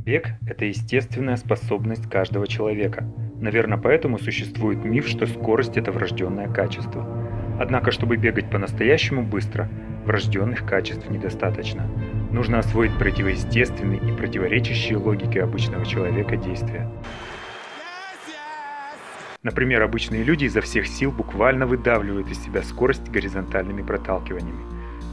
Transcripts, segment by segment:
Бег – это естественная способность каждого человека. Наверное, поэтому существует миф, что скорость – это врожденное качество. Однако, чтобы бегать по-настоящему быстро, врожденных качеств недостаточно. Нужно освоить противоестественные и противоречащие логике обычного человека действия. Например, обычные люди изо всех сил буквально выдавливают из себя скорость горизонтальными проталкиваниями.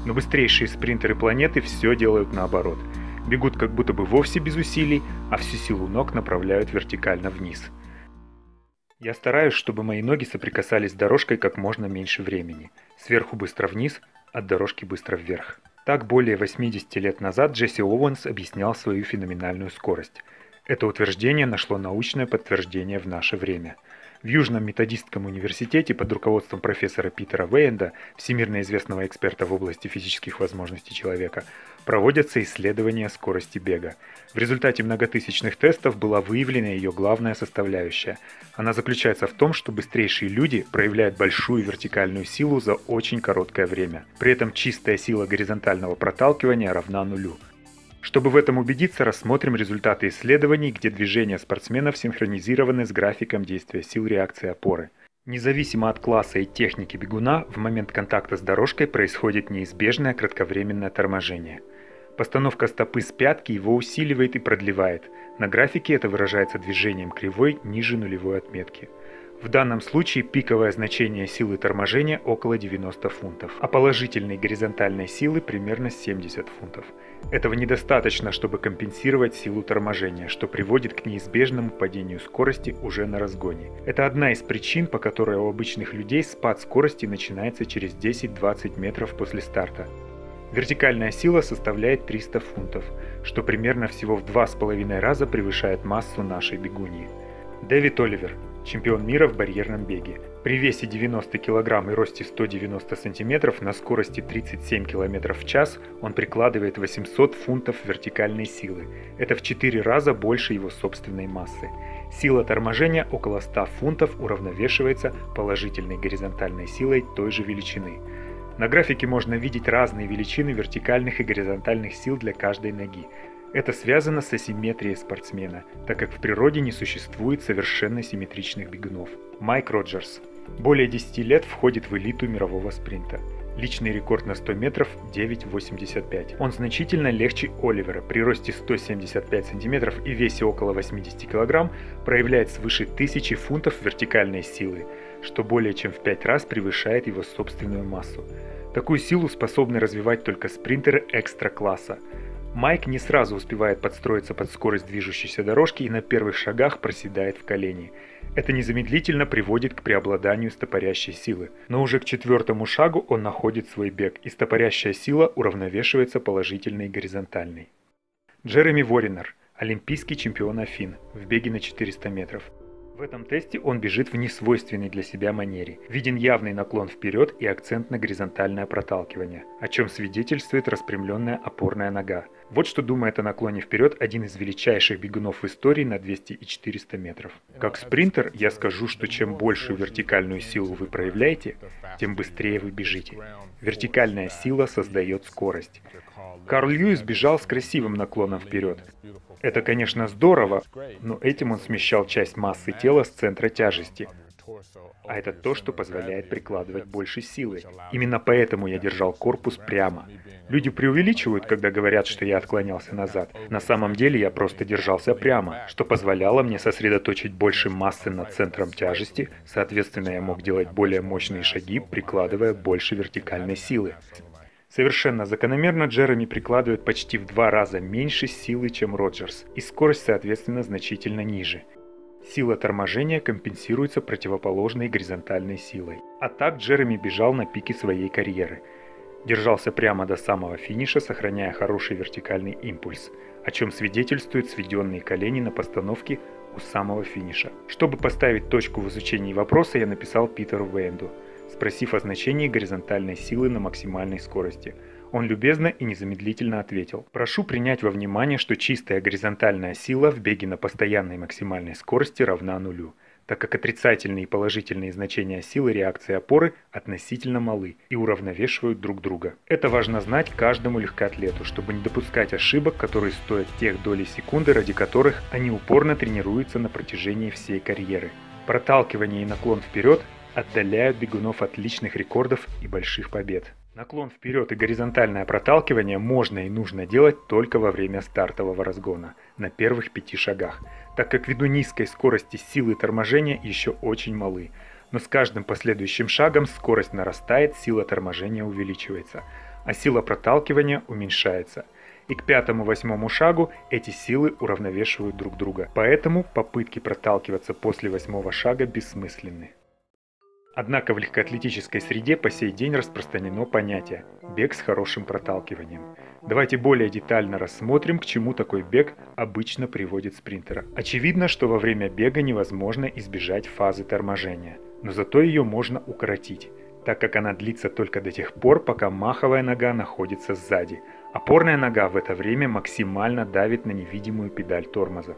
Но быстрейшие спринтеры планеты все делают наоборот – бегут как будто бы вовсе без усилий, а всю силу ног направляют вертикально вниз. Я стараюсь, чтобы мои ноги соприкасались с дорожкой как можно меньше времени. Сверху быстро вниз, от дорожки быстро вверх. Так более 80 лет назад Джесси Оуэнс объяснял свою феноменальную скорость. Это утверждение нашло научное подтверждение в наше время – в Южном методистском университете под руководством профессора Питера Вейенда, всемирно известного эксперта в области физических возможностей человека, проводятся исследования скорости бега. В результате многотысячных тестов была выявлена ее главная составляющая. Она заключается в том, что быстрейшие люди проявляют большую вертикальную силу за очень короткое время. При этом чистая сила горизонтального проталкивания равна нулю. Чтобы в этом убедиться, рассмотрим результаты исследований, где движения спортсменов синхронизированы с графиком действия сил реакции опоры. Независимо от класса и техники бегуна, в момент контакта с дорожкой происходит неизбежное кратковременное торможение. Постановка стопы с пятки его усиливает и продлевает. На графике это выражается движением кривой ниже нулевой отметки. В данном случае пиковое значение силы торможения около 90 фунтов, а положительной горизонтальной силы примерно 70 фунтов. Этого недостаточно, чтобы компенсировать силу торможения, что приводит к неизбежному падению скорости уже на разгоне. Это одна из причин, по которой у обычных людей спад скорости начинается через 10-20 метров после старта. Вертикальная сила составляет 300 фунтов, что примерно всего в 2,5 раза превышает массу нашей бегуньи. Дэвид Оливер, чемпион мира в барьерном беге. При весе 90 кг и росте 190 см на скорости 37 км в час он прикладывает 800 фунтов вертикальной силы. Это в 4 раза больше его собственной массы. Сила торможения около 100 фунтов уравновешивается положительной горизонтальной силой той же величины. На графике можно видеть разные величины вертикальных и горизонтальных сил для каждой ноги. Это связано с асимметрией спортсмена, так как в природе не существует совершенно симметричных бегунов. Майк Роджерс. Более 10 лет входит в элиту мирового спринта. Личный рекорд на 100 метров 9,85. Он значительно легче Оливера. При росте 175 см и весе около 80 кг проявляет свыше 1000 фунтов вертикальной силы, что более чем в 5 раз превышает его собственную массу. Такую силу способны развивать только спринтеры экстра-класса. Майк не сразу успевает подстроиться под скорость движущейся дорожки и на первых шагах проседает в колени. Это незамедлительно приводит к преобладанию стопорящей силы. Но уже к четвертому шагу он находит свой бег, и стопорящая сила уравновешивается положительной и горизонтальной. Джереми Воринер, олимпийский чемпион Афин, в беге на 400 метров. В этом тесте он бежит в несвойственной для себя манере. Виден явный наклон вперед и акцент на горизонтальное проталкивание, о чем свидетельствует распрямленная опорная нога. Вот что думает о наклоне вперед один из величайших бегунов в истории на 200 и 400 метров. Как спринтер я скажу, что чем большую вертикальную силу вы проявляете, тем быстрее вы бежите. Вертикальная сила создает скорость. Карл Льюис бежал с красивым наклоном вперед. Это, конечно, здорово, но этим он смещал часть массы тела с центра тяжести. А это то, что позволяет прикладывать больше силы. Именно поэтому я держал корпус прямо. Люди преувеличивают, когда говорят, что я отклонялся назад. На самом деле я просто держался прямо, что позволяло мне сосредоточить больше массы над центром тяжести, соответственно я мог делать более мощные шаги, прикладывая больше вертикальной силы. Совершенно закономерно Джереми прикладывает почти в два раза меньше силы, чем Роджерс, и скорость, соответственно, значительно ниже. Сила торможения компенсируется противоположной горизонтальной силой. А так Джереми бежал на пике своей карьеры. Держался прямо до самого финиша, сохраняя хороший вертикальный импульс, о чем свидетельствуют сведенные колени на постановке у самого финиша. Чтобы поставить точку в изучении вопроса, я написал Питеру Венду – спросив о значении горизонтальной силы на максимальной скорости. Он любезно и незамедлительно ответил. Прошу принять во внимание, что чистая горизонтальная сила в беге на постоянной максимальной скорости равна нулю. так как отрицательные и положительные значения силы реакции опоры относительно малы и уравновешивают друг друга. Это важно знать каждому легкоатлету, чтобы не допускать ошибок, которые стоят тех долей секунды, ради которых они упорно тренируются на протяжении всей карьеры. Проталкивание и наклон вперед отдаляют бегунов от личных рекордов и больших побед. Наклон вперед и горизонтальное проталкивание можно и нужно делать только во время стартового разгона, на первых пяти шагах, так как ввиду низкой скорости силы торможения еще очень малы. Но с каждым последующим шагом скорость нарастает, сила торможения увеличивается, а сила проталкивания уменьшается – и к пятому-восьмому шагу эти силы уравновешивают друг друга. Поэтому попытки проталкиваться после восьмого шага бессмысленны. Однако в легкоатлетической среде по сей день распространено понятие «бег с хорошим проталкиванием». Давайте более детально рассмотрим, к чему такой бег обычно приводит спринтера. Очевидно, что во время бега невозможно избежать фазы торможения, но зато ее можно укоротить, так как она длится только до тех пор, пока маховая нога находится сзади. Опорная нога в это время максимально давит на невидимую педаль тормоза.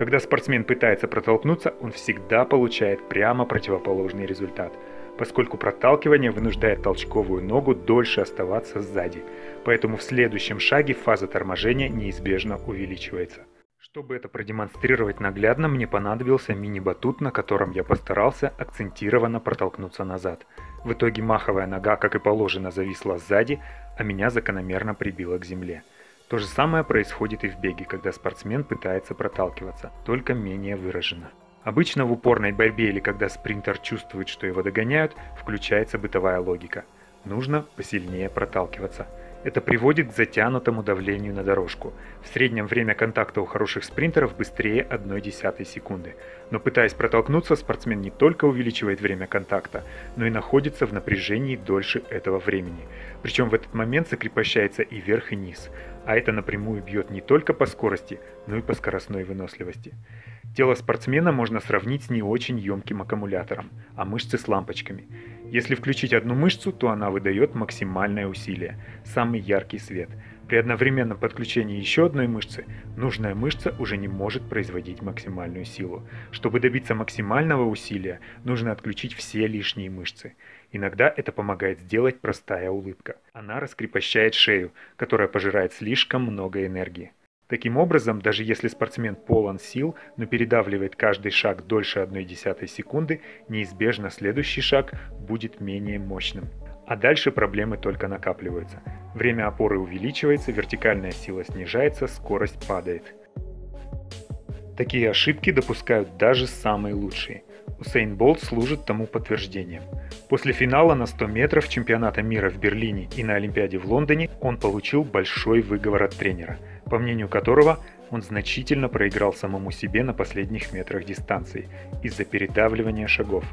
Когда спортсмен пытается протолкнуться, он всегда получает прямо противоположный результат, поскольку проталкивание вынуждает толчковую ногу дольше оставаться сзади, поэтому в следующем шаге фаза торможения неизбежно увеличивается. Чтобы это продемонстрировать наглядно, мне понадобился мини-батут, на котором я постарался акцентированно протолкнуться назад. В итоге маховая нога, как и положено, зависла сзади, а меня закономерно прибило к земле. То же самое происходит и в беге, когда спортсмен пытается проталкиваться, только менее выраженно. Обычно в упорной борьбе или когда спринтер чувствует, что его догоняют, включается бытовая логика. Нужно посильнее проталкиваться – это приводит к затянутому давлению на дорожку. В среднем время контакта у хороших спринтеров быстрее 1,1 секунды. Но пытаясь протолкнуться, спортсмен не только увеличивает время контакта, но и находится в напряжении дольше этого времени. Причем в этот момент закрепощается и верх, и низ. А это напрямую бьет не только по скорости, но и по скоростной выносливости. Тело спортсмена можно сравнить с не очень емким аккумулятором, а мышцы с лампочками. Если включить одну мышцу, то она выдает максимальное усилие, самый яркий свет. При одновременном подключении еще одной мышцы, нужная мышца уже не может производить максимальную силу. Чтобы добиться максимального усилия, нужно отключить все лишние мышцы. Иногда это помогает сделать простая улыбка. Она раскрепощает шею, которая пожирает слишком много энергии. Таким образом, даже если спортсмен полон сил, но передавливает каждый шаг дольше 1,1 секунды, неизбежно следующий шаг будет менее мощным. А дальше проблемы только накапливаются. Время опоры увеличивается, вертикальная сила снижается, скорость падает. Такие ошибки допускают даже самые лучшие. Усейн Болт служит тому подтверждением. После финала на 100 метров чемпионата мира в Берлине и на Олимпиаде в Лондоне он получил большой выговор от тренера – по мнению которого он значительно проиграл самому себе на последних метрах дистанции из-за передавливания шагов.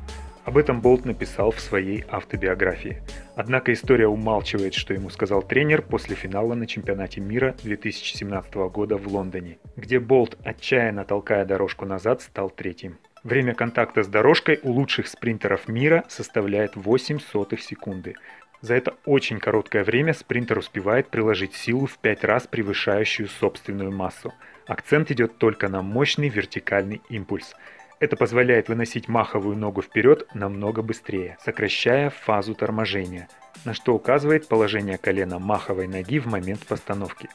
Об этом Болт написал в своей автобиографии. Однако история умалчивает, что ему сказал тренер после финала на чемпионате мира 2017 года в Лондоне, где Болт, отчаянно толкая дорожку назад, стал третьим. Время контакта с дорожкой у лучших спринтеров мира составляет 8 сотых секунды, за это очень короткое время спринтер успевает приложить силу в 5 раз превышающую собственную массу. Акцент идет только на мощный вертикальный импульс. Это позволяет выносить маховую ногу вперед намного быстрее, сокращая фазу торможения, на что указывает положение колена маховой ноги в момент постановки.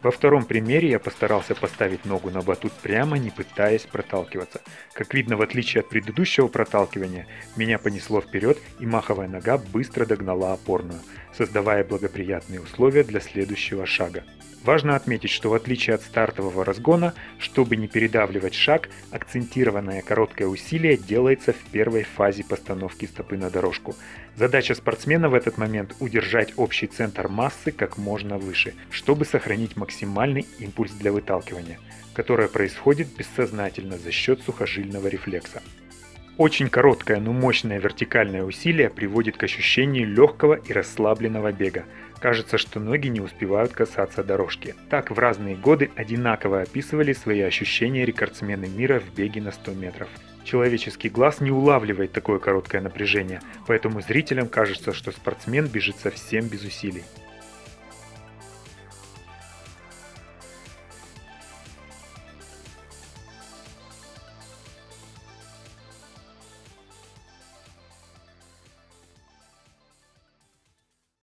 Во втором примере я постарался поставить ногу на батут прямо, не пытаясь проталкиваться. Как видно, в отличие от предыдущего проталкивания, меня понесло вперед и маховая нога быстро догнала опорную, создавая благоприятные условия для следующего шага. Важно отметить, что в отличие от стартового разгона, чтобы не передавливать шаг, акцентированное короткое усилие делается в первой фазе постановки стопы на дорожку. Задача спортсмена в этот момент удержать общий центр массы как можно выше, чтобы сохранить максимальный импульс для выталкивания, которое происходит бессознательно за счет сухожильного рефлекса. Очень короткое, но мощное вертикальное усилие приводит к ощущению легкого и расслабленного бега. Кажется, что ноги не успевают касаться дорожки. Так в разные годы одинаково описывали свои ощущения рекордсмены мира в беге на 100 метров. Человеческий глаз не улавливает такое короткое напряжение, поэтому зрителям кажется, что спортсмен бежит совсем без усилий.